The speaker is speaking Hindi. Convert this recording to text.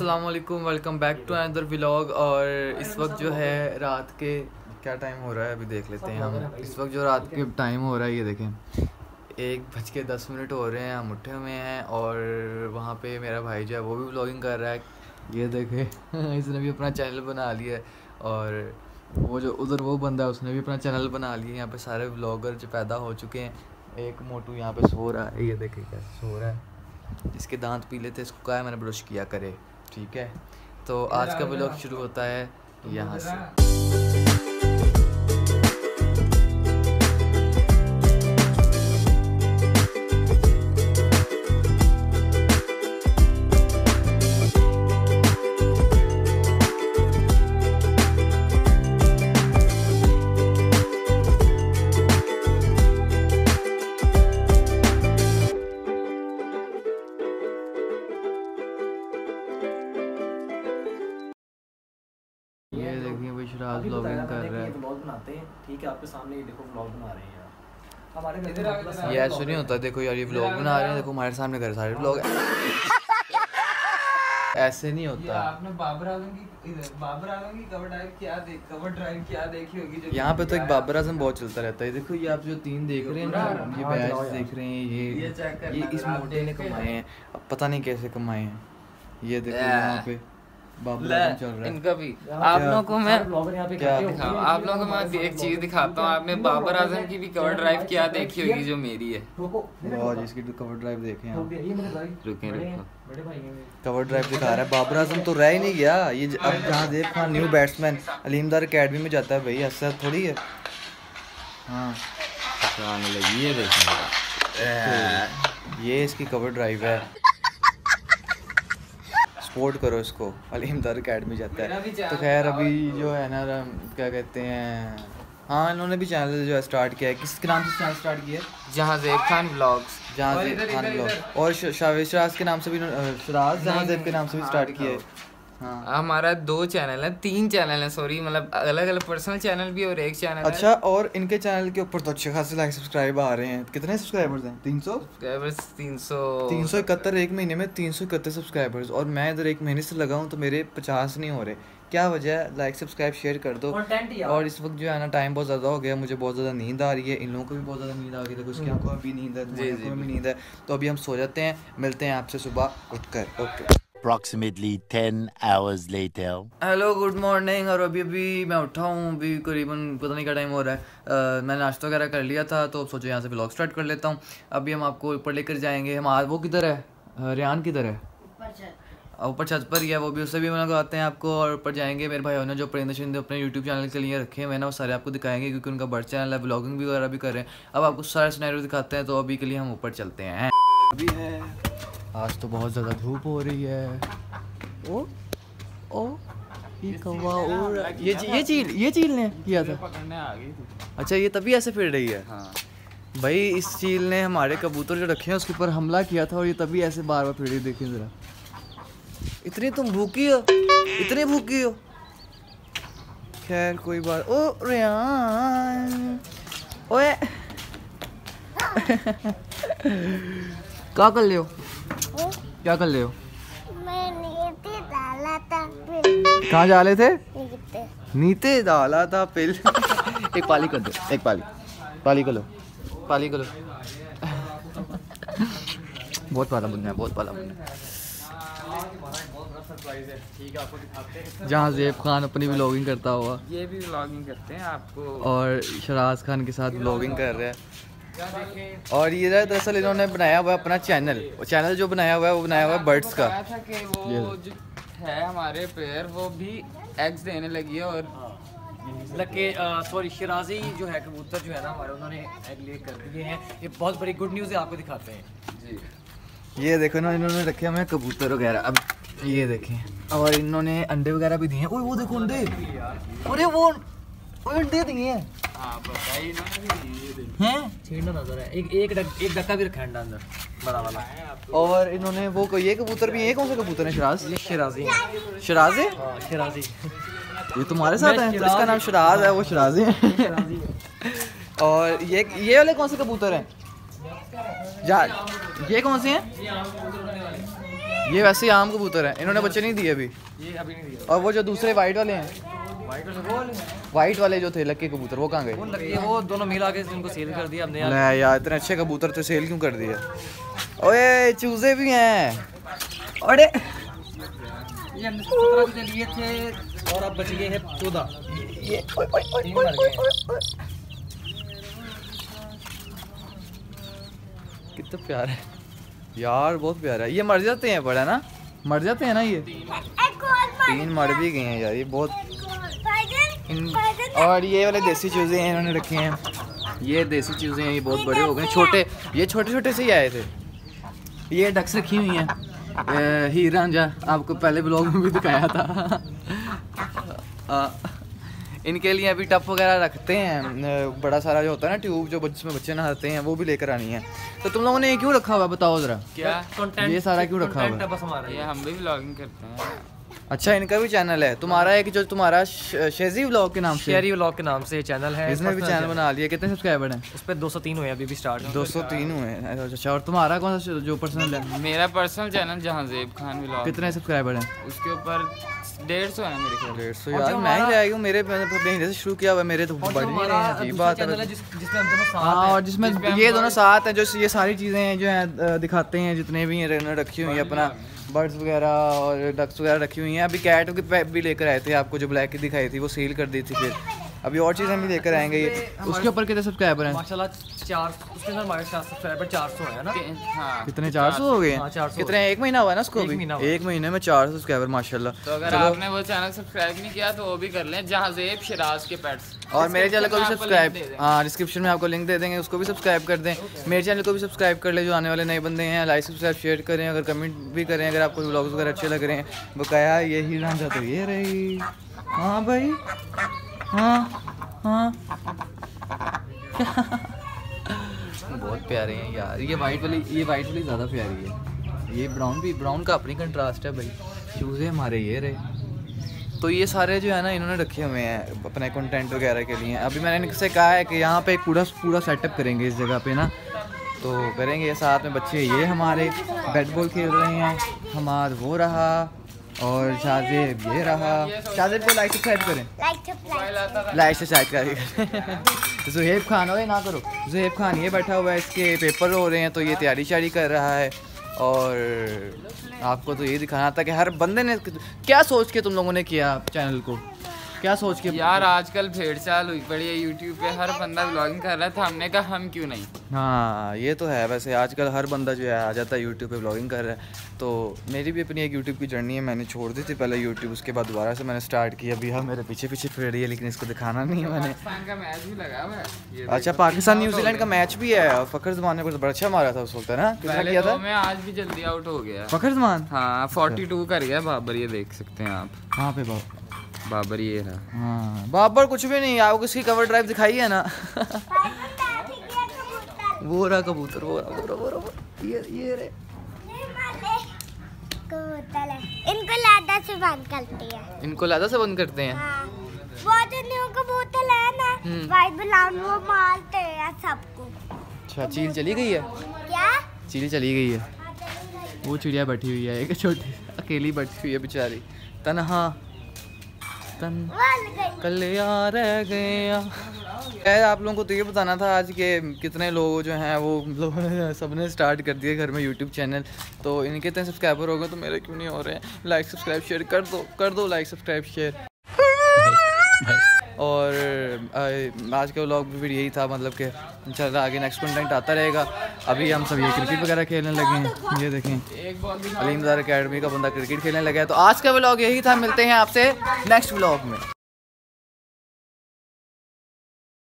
अस्सलाम वालेकुम welcome back to another vlog और इस वक्त जो है रात के, क्या टाइम हो रहा है? अभी देख लेते हैं हम। इस वक्त जो रात के टाइम हो रहा है, ये देखें। एक बज के दस मिनट हो रहे हैं, हम उठे हुए हैं और वहाँ पे मेरा भाई जो है, वो भी व्लॉगिंग कर रहा है। ये देखें, इसने भी अपना चैनल बना लिया है। और वो जो, उधर वो बंदा है, उसने भी अपना चैनल बना लिया यहाँ पे सारे व्लॉगर जो पैदा हो चुके हैं। एक मोटू यहाँ पे सो रहा है। ये देखे कैसे सो रहा है। इसके दांत पीले थे, इसको कहा मैंने ब्रश किया, करे। ठीक है? तो आज का ब्लॉग शुरू होता है यहाँ से। बनाते हैं। ठीक है आपके सामने ये देखो व्लॉग बना रहे हैं यार। हमारे घर मतलब ये ऐसे नहीं होता देखो यार ये व्लॉग बना रहे हैं देखो हमारे सामने कर सारे व्लॉग ऐसे नहीं होता। आपने बाबर आज़म की बाबर आज़म की कवर ड्राइव क्या देख कवर ड्राइव क्या देखी होगी जो यहाँ पे तो एक बाबर आज़म बहुत चलता रहता है। देखो ये आप जो तीन देख रहे हैं ना ये हाँ, बैच देख रहे हैं ये ये ये इस मोटे ने कमाए हैं। हैं। अब पता नहीं कैसे कमाए हैं। ये देखो। यहाँ पे। बाबर ले, आज़म चल रहा है। इनका भी। आप लोगों को मैं हो आप लोगों को मैं एक चीज़ दिखाता हूँ। आपने बाबर आज़म की भी कवर ड्राइव क्या देखी होगी जो मेरी है? बहुत इसकी कवर ड्राइव देखे हैं। ठोक आप दिया, ये मेरे भाई। रुके। कवर ड्राइव दिखा रहा है। बाबर आज़म तो रह ही नहीं गया। ये अब Jahandev Khan new batsman Aleem Dar academy में जाता है भाई। ऐसा थोड़ी है। हाँ। आने लगी ये ये इसकी कवर ड्राइव है। सपोर्ट करो इसको। अलीम दर अकेडमी जाता है। तो खैर अभी जो है ना क्या कहते हैं हाँ इन्होंने भी चैनल जो है स्टार्ट किया है। किसके नाम से चैनल स्टार्ट किया है? जहाँ जेब खान ब्लॉग्स जहाँ और से खान ब्लॉग और शावेज शराज के नाम से भी शराज जहाँ जेब के नाम से भी हाँ, स्टार्ट किया है। हाँ। हमारा दो चैनल है तीन चैनल है सॉरी मतलब अलग अलग पर्सनल चैनल भी और एक चैनल अच्छा है। और इनके चैनल के ऊपर तो अच्छे खासे लाइक सब्सक्राइब आ रहे हैं। कितने सब्सक्राइबर्स हैं? तीन सौ? है तीन सौ तीन सौ इकहत्तर एक महीने में तीन सौ इकहत्तर सब्सक्राइबर्स और मैं इधर एक महीने से लगा हूँ तो मेरे पचास नहीं हो रहे। क्या वजह है? लाइक सब्सक्राइब शेयर कर दो। और इस वक्त जो है ना टाइम बहुत ज़्यादा हो गया मुझे बहुत ज़्यादा नींद आ रही है। इन लोगों को भी बहुत ज़्यादा नींद आ रही है। आँखों में भी नींद है। भी नींद है। तो अभी हम सो जाते हैं। मिलते हैं आपसे सुबह उठकर। Okay Approximately 10 hours later. Hello good morning और अभी अभी मैं उठा हूँ अभी करीबन पता नहीं क्या टाइम हो रहा है। अ, मैंने नाश्ता वगैरह कर लिया था तो सोचो यहाँ से ब्लॉग स्टार्ट कर लेता हूँ। अभी हम आपको ऊपर लेकर जाएँगे। हम आज वो किधर है? रेहान किधर है? ऊपर छत पर। ही है वो भी उससे भी लगाते हैं आपको और ऊपर जाएँगे। मेरे भाई ने जो परिंदे शरिंदे अपने यूट्यूब चैनल के लिए रखे हुए हैं ना वो सारे आपको दिखाएँगे क्योंकि उनका बर्ड चैनल है ब्लॉगिंग भी वगैरह भी कर रहे हैं। अब आपको सारे सिनेरियो दिखाते हैं तो अभी के लिए हम ऊपर चलते हैं। अभी है। आज तो बहुत ज़्यादा धूप हो रही है। ओ ओ ये कौवा है। ये ये चील ये चील ने किया था। पकड़ने आ गई थी। अच्छा ये तभी ऐसे फिर रही है? हाँ। भाई इस चील ने हमारे कबूतर जो रखे हैं उसके ऊपर हमला किया था और ये तभी ऐसे बार बार फिर रही देखिए जरा। इतनी तुम भूखी हो इतनी भूखी हो। खैर कोई बात ओ रेहान ओए। क्या कर ले हो? क्या कर ले हो? मैं नीति डाला कहाँ जा रहे थे? नीचे नीचे डाला था पिल एक पाली कर दो एक पाली। पाली कर लो। पाली कर लो। बहुत पाला बुनना है बहुत पाला बुनना है। जहाँ जेब खान अपनी व्लॉगिंग करता हुआ। ये भी व्लॉगिंग करते हैं आपको। और शराज खान के साथ व्लॉगिंग कर रहे हैं। और ये दरअसल इन्होंने बनाया हुआ है अपना चैनल। चैनल जो बनाया हुआ है वो बनाया हुआ है बर्ड्स का। था कि वो जो है हमारे पेयर वो भी एग्स देने लगी है और लगे सॉरी शराजी जो है कबूतर जो है ना हमारे उन्होंने एग ले कर दिए हैं। ये बहुत बड़ी गुड न्यूज़ है आपको दिखाते हैं। जी। ये देखो ना इन्होंने रखे हमें कबूतर वगैरह। अब ये देखें। और इन्होंने अंडे वगैरह भी दिए हैं। वो देखो अंडे। अरे वो वो अंडे दिए हैं। हाँ बताइए ना हैं? छेड़ना नज़र है एक एक डक, एक डक्का भी रखा है अंडा अंदर बड़ा वाला। और इन्होंने वो ये कबूतर भी ये कौन से कबूतर हैं? शराज? ये शराजी शराज? है हाँ शराजी। ये तुम्हारे साथ है? तो इसका नाम शराज है वो शराज है। और ये ये वाले कौन से कबूतर हैं? जा ये कौन से हैं? ये वैसे ही आम कबूतर है। इन्होंने बच्चे नहीं दिए अभी? ये अभी नहीं दिया और वो जो दूसरे वाइट वाले हैं? वाइट वाले हैं। वाइट वाले जो थे लक्के कबूतर वो कहाँ वो गए वो दोनों मिला के इनको सेल कर दिया हमने यार यार इतने अच्छे कबूतर थे सेल क्यों कर दिए? ओए चूजे भी हैं। अरे! ये हमने सत्रह के लिए थे और अब बच गए हैं चौदह। ये कितना प्यारा है। यार बहुत प्यारा है। ये मर जाते हैं बड़ा ना? मर जाते हैं ना ये? तीन मर भी गए हैं यार ये बहुत इन और ये वाले देसी चूजे हैं इन्होंने रखे हैं। ये देसी चूजे हैं ये बहुत बड़े हो गए। छोटे ये छोटे छोटे से ही आए थे। ये डक्स रखी हुई हैं। हीर रांझा आपको पहले ब्लॉग में भी दिखाया था। इनके लिए अभी टप वगैरह रखते हैं। बड़ा सारा जो होता है ना ट्यूब जो जिसमें बच्चे नहाते हैं वो भी लेकर आनी है। तो तुम लोगों ने ये क्यों रखा हुआ है बताओ जरा? क्या? ये सारा क्यों रखा हुआ है? हम भी व्लॉगिंग करते हैं। अच्छा इनका भी चैनल है। तुम्हारा एक जो तुम्हारा शेजी ब्लॉग के नाम से। शेरी व्लॉग के नाम से ये चैनल है इसने भी चैनल बना लिया। कितने सब्सक्राइबर हैं? उस पर 203 हुए अभी भी स्टार्ट 203 हुए हैं। अच्छा अच्छा और तुम्हारा कौन सा जो पर्सनल है? मेरा पर्सनल चैनल जहाँ जेब खान व्लॉग कितने सब्सक्राइबर हैं? उसके ऊपर डेढ़ सौ है मेरे ख्याल डेढ़ सौ यार मैं ही हमारा- रह गई हूँ मेरे महीने से शुरू किया हुआ मेरे तो हैं अजीब बात है। है जिस जिसमें हम दोनों साथ हाँ और जिसमें ये दोनों साथ हैं जो ये सारी चीज़ें हैं जो हैं दिखाते हैं जितने भी हैं रखी हुई हैं अपना बर्ड्स वगैरह और डक्स वगैरह रखी हुई हैं अभी कैट की पैप भी लेकर आए थे, आपको जो ब्लैक की दिखाई थी, वो सील कर दी थी फिर। अभी और चीज़ें भी लेकर आएँगे ये। उसके ऊपर कितने सब्सक्राइबर हैं? माशाल्लाह चार उसके अंदर हमारे साथ सब्सक्राइबर चार सौ है ना? हाँ। कितने चार सौ हो गए? हाँ, हैं 400 कितने एक महीना हुआ ना उसको एक अभी महीना हुआ। एक महीने में चार सौ सब्सक्राइबर माशाल्लाह। तो अगर आपने वो चैनल सब्सक्राइब नहीं किया तो वो भी कर लें जहाँ जेब शिराज के पेट्स और मेरे चैनल को भी सब्सक्राइब हाँ डिस्क्रिप्शन में आपको लिंक दे देंगे उसको भी सब्सक्राइब कर दें। मेरे चैनल को भी सब्सक्राइब कर ले जो आने वाले नए बंदे हैं लाइक सब्सक्राइब शेयर करें अगर कमेंट भी करें अगर आपको व्लॉग्स वगैरह अच्छे लग रहे हैं। बकाया यही रांझा तो ये रही। हाँ भाई। हाँ हाँ। बहुत प्यारे हैं यार। ये वाइट वाली ये वाइट वाली ज़्यादा प्यारी है। ये ब्राउन भी ब्राउन का अपनी कंट्रास्ट है भाई। शूज़ हमारे, ये रहे। तो ये सारे जो है ना, इन्होंने रखे हुए हैं अपने कंटेंट वगैरह के लिए। अभी मैंने इनसे कहा है कि यहाँ पे पूरा पूरा सेटअप करेंगे इस जगह पे ना। तो करेंगे, साथ में बच्चे ये हमारे बैट बॉल खेल रहे हैं। हमाद वो रहा। और शाहजेब ये रहा। शाहजेब को लाइक सब्सक्राइब करें। लाइक सब्सक्राइब लाइक सब्सक्राइब करें। जुहेब खान ओए ना करो। जुहेब खान ये बैठा हुआ है इसके पेपर हो रहे हैं तो ये तैयारी शारी कर रहा है। और आपको तो ये दिखाना था कि हर बंदे ने क्या सोच के तुम लोगों ने किया चैनल को? क्या सोच के यार आजकल भेड़ चाल हुई पड़ी है यूट्यूब पे हर बंदा व्लॉगिंग कर रहा था हमने कहा हम क्यों नहीं? हाँ ये तो है वैसे आजकल हर बंदा जो है आ जाता है यूट्यूब पे ब्लॉगिंग कर रहा है। तो मेरी भी अपनी एक यूट्यूब की जर्नी है मैंने छोड़ दी थी पहले यूट्यूब उसके बाद दोबारा से मैंने स्टार्ट किया। अभी हाँ मेरे पीछे पीछे फिर रही है लेकिन इसको दिखाना नहीं है मैंने। है अच्छा पाकिस्तान न्यूजीलैंड का मैच भी है फखर जमान ने तो बड़ा अच्छा मारा था उस वक्त है ना? कितना किया था? में आज भी जल्दी आउट हो गया। फखर जमान? हाँ फोर्टी टू कर गया बाबर ये देख सकते हैं आप। कहाँ पे बाबर? बाबर ये रहा। हाँ बाबर कुछ भी नहीं आपको इसकी कवर ड्राइव दिखाई है ना? वो रहा कबूतर वो रहा वो रहा वो रहा वो ये ये रे। कबूतर है इनको लादा से बंद करती है। इनको लादा से बंद करते हैं? हाँ। वो जो न्यू कबूतर है ना हम्म। वाइट ब्राउन वो मारते हैं सबको। अच्छा चील चली गई है? क्या? चील चली गई है। वो चिड़िया बैठी हुई है एक छोटी अकेली बैठी हुई है बेचारी। तनहा। तन कल रह गया। खैर आप लोगों को तो ये बताना था आज के कितने लोग जो हैं वो मतलब सबने स्टार्ट कर दिए घर में यूट्यूब चैनल तो इनके इतने सब्सक्राइबर हो गए तो मेरे क्यों नहीं हो रहे हैं? लाइक सब्सक्राइब शेयर कर दो कर दो लाइक सब्सक्राइब शेयर आज का व्लॉग भी यही था मतलब कि इंशाल्लाह आगे नेक्स्ट कंटेंट आता रहेगा। अभी हम सब ये क्रिकेट वगैरह खेलने लगे हैं। ये देखें। अलीमदार अकेडमी का बंदा क्रिकेट खेलने लगा है। तो आज का व्लॉग यही था। मिलते हैं आपसे नेक्स्ट व्लॉग में।